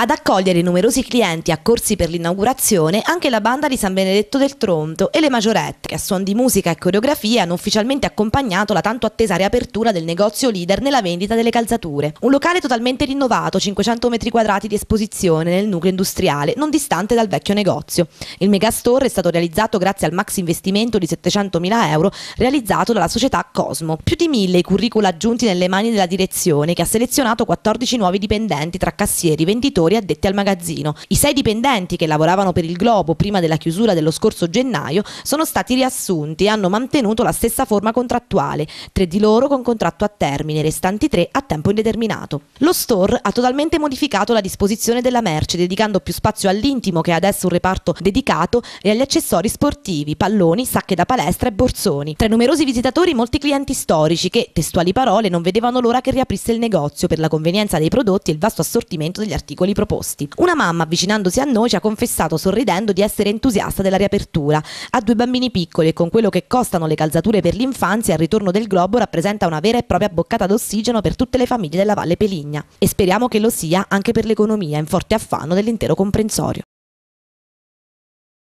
Ad accogliere i numerosi clienti accorsi per l'inaugurazione anche la banda di San Benedetto del Tronto e le Maggiorette, che a suon di musica e coreografie hanno ufficialmente accompagnato la tanto attesa riapertura del negozio leader nella vendita delle calzature. Un locale totalmente rinnovato, 500 metri quadrati di esposizione nel nucleo industriale, non distante dal vecchio negozio. Il megastore è stato realizzato grazie al max investimento di 700.000 euro realizzato dalla società Cosmo. Più di mille i curricula aggiunti nelle mani della direzione che ha selezionato 14 nuovi dipendenti tra cassieri, venditori lavoratori addetti al magazzino. I sei dipendenti che lavoravano per il Globo prima della chiusura dello scorso gennaio sono stati riassunti e hanno mantenuto la stessa forma contrattuale, tre di loro con contratto a termine, restanti tre a tempo indeterminato. Lo store ha totalmente modificato la disposizione della merce, dedicando più spazio all'intimo che è adesso un reparto dedicato e agli accessori sportivi, palloni, sacche da palestra e borsoni. Tra i numerosi visitatori molti clienti storici che, testuali parole, non vedevano l'ora che riaprisse il negozio per la convenienza dei prodotti e il vasto assortimento degli articoli proposti. Una mamma, avvicinandosi a noi, ci ha confessato sorridendo di essere entusiasta della riapertura. Ha due bambini piccoli e con quello che costano le calzature per l'infanzia, il ritorno del globo rappresenta una vera e propria boccata d'ossigeno per tutte le famiglie della Valle Peligna. E speriamo che lo sia anche per l'economia in forte affanno dell'intero comprensorio.